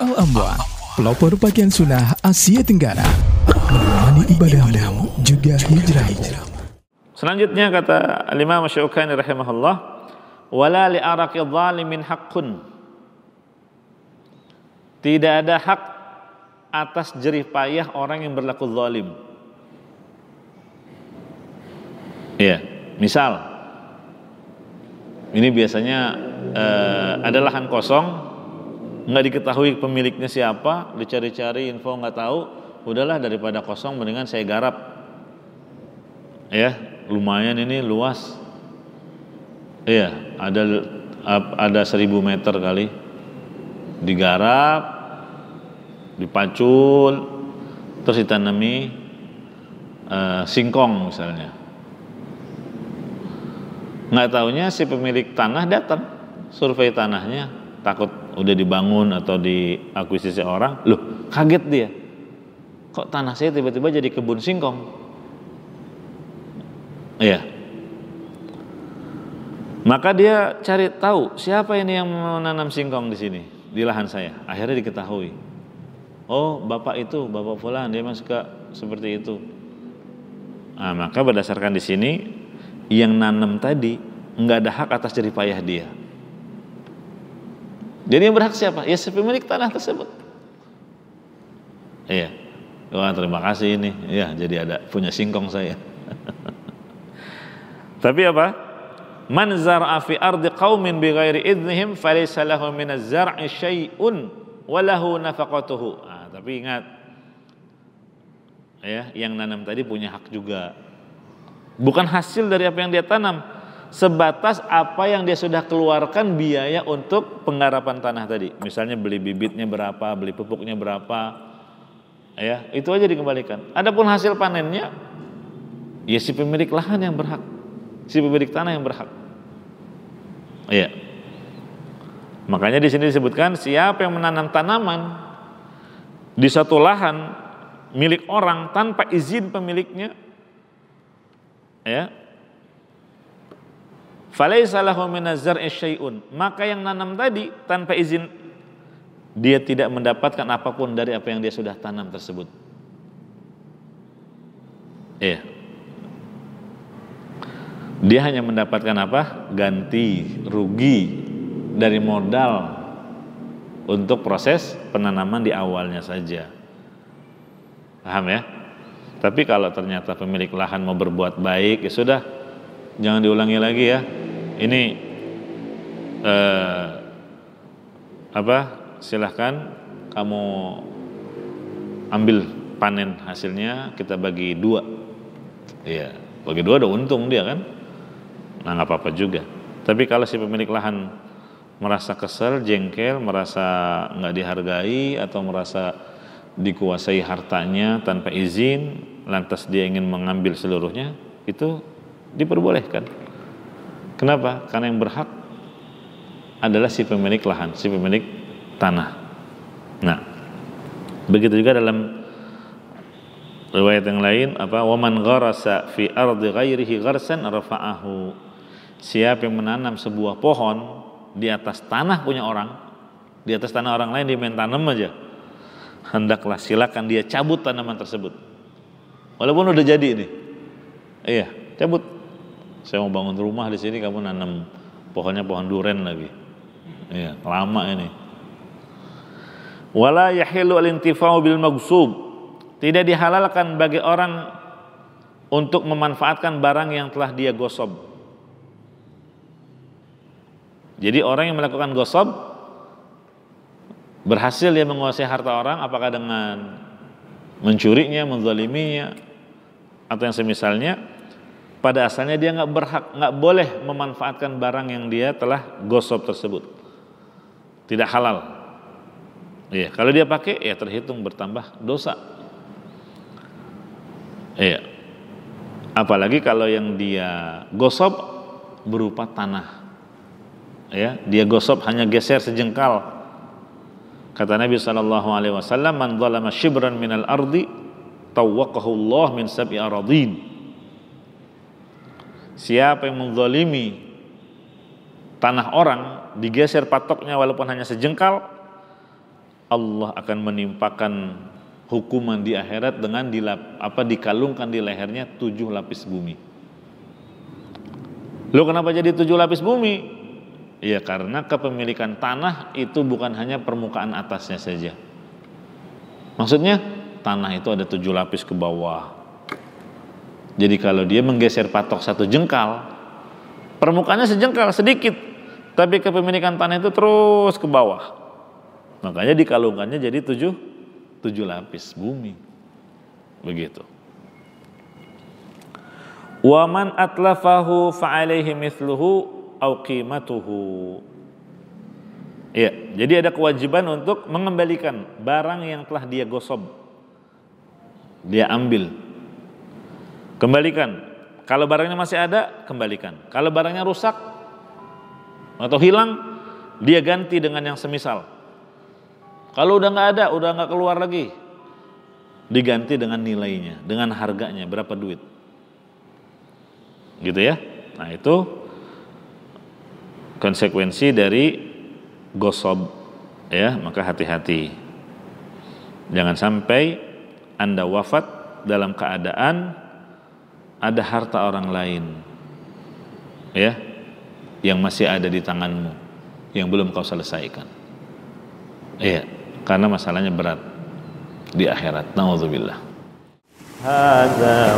Al-Amwan, pelopor pakaian sunnah Asia Tenggara, menemani ibadahmu juga hijrahmu. Selanjutnya kata Al-Imam Syaukani rahimahullah, "Wala li araqi zalimin haqqun." Tidak ada hak atas jerih payah orang yang berlaku zalim. Ya, misal ini biasanya eh, ada lahan kosong nggak diketahui pemiliknya siapa, dicari-cari info nggak tahu, udahlah daripada kosong mendingan saya garap. Ya, lumayan ini luas. Iya, ada ada seribu meter kali digarap, dipacul, terus ditanami uh, singkong misalnya. Nggak tahunya si pemilik tanah datang survei tanahnya takut udah dibangun atau diakuisisi orang, loh kaget dia. Kok tanah saya tiba-tiba jadi kebun singkong? Iya. Maka dia cari tahu siapa ini yang menanam singkong di sini di lahan saya. Akhirnya diketahui. Oh, bapak itu, bapak fulan dia masuk ke seperti itu. Nah, maka berdasarkan di sini yang nanam tadi nggak ada hak atas jerih payah dia. Jadi yang berhak siapa? Ya si pemilik tanah tersebut. Iya. Wah terima kasih ini. Ya jadi ada punya singkong saya. Tapi apa? Man zar'a fi ardi qaumin bighairi idnihim falaysa lahu min az-zar'i syai'un wa lahu nafaqatuhu. Ah, tapi ingat ya, yang nanam tadi punya hak juga. Bukan hasil dari apa yang dia tanam, sebatas apa yang dia sudah keluarkan biaya untuk penggarapan tanah tadi. Misalnya beli bibitnya berapa, beli pupuknya berapa, ya itu aja dikembalikan. Adapun hasil panennya, ya si pemilik lahan yang berhak, si pemilik tanah yang berhak. Iya. Makanya di sini disebutkan siapa yang menanam tanaman di satu lahan milik orang tanpa izin pemiliknya, ya Maka yang nanam tadi tanpa izin dia tidak mendapatkan apa pun dari apa yang dia sudah tanam tersebut. Iya. Dia hanya mendapatkan apa? Ganti rugi dari modal untuk proses penanaman di awalnya saja. Paham ya? Tapi kalau ternyata pemilik lahan mau berbuat baik, ya sudah, jangan diulangi lagi ya ini eh, apa silahkan kamu ambil panen hasilnya kita bagi dua. Iya bagi dua ada untung dia kan? Nah nggak apa-apa juga. Tapi kalau si pemilik lahan merasa kesel jengkel merasa nggak dihargai atau merasa dikuasai hartanya tanpa izin lantas dia ingin mengambil seluruhnya itu diperbolehkan Kenapa? Karena yang berhak adalah si pemilik lahan, si pemilik tanah. Nah, begitu juga dalam riwayat yang lain apa waman gharasa fi ardi ghairihi gharsan rafa'ahu. Siapa yang menanam sebuah pohon di atas tanah punya orang, di atas tanah orang lain dia main tanam aja. Hendaklah silakan dia cabut tanaman tersebut. Walaupun udah jadi ini. Iya, cabut saya mau bangun rumah di sini kamu nanam pohonnya pohon duren lagi. Iya, lama ini. Wala yahilu al-intifa'u bil magsub. Tidak dihalalkan bagi orang untuk memanfaatkan barang yang telah dia gosob. Jadi orang yang melakukan gosob berhasil dia menguasai harta orang apakah dengan mencurinya, menzaliminya atau yang semisalnya pada asalnya dia nggak berhak, nggak boleh memanfaatkan barang yang dia telah gosok tersebut. Tidak halal. Iya, kalau dia pakai ya terhitung bertambah dosa. Iya. Apalagi kalau yang dia gosok berupa tanah. Ya, dia gosok hanya geser sejengkal. Kata Nabi sallallahu alaihi wasallam, "Man shibran minal ardi, tawwaqahu Allah min sab'i aradin." Siapa yang menzalimi tanah orang, digeser patoknya walaupun hanya sejengkal, Allah akan menimpakan hukuman di akhirat dengan dilap, apa dikalungkan di lehernya tujuh lapis bumi. Lo kenapa jadi tujuh lapis bumi? Ya karena kepemilikan tanah itu bukan hanya permukaan atasnya saja. Maksudnya tanah itu ada tujuh lapis ke bawah. Jadi kalau dia menggeser patok satu jengkal, permukaannya sejengkal sedikit, tapi kepemilikan tanah itu terus ke bawah. Makanya dikalungkannya jadi tujuh, tujuh lapis bumi. Begitu. Waman atlafahu fa'alaihi mithluhu au qimatuhu. Ya, jadi ada kewajiban untuk mengembalikan barang yang telah dia gosob. Dia ambil. Kembalikan. Kalau barangnya masih ada, kembalikan. Kalau barangnya rusak atau hilang, dia ganti dengan yang semisal. Kalau udah nggak ada, udah nggak keluar lagi, diganti dengan nilainya, dengan harganya berapa duit, gitu ya. Nah itu konsekuensi dari gosob, ya maka hati-hati. Jangan sampai anda wafat dalam keadaan ada harta orang lain, ya, yang masih ada di tanganmu, yang belum kau selesaikan. Iya karena masalahnya berat di akhirat. Nauzubillah. Hadza.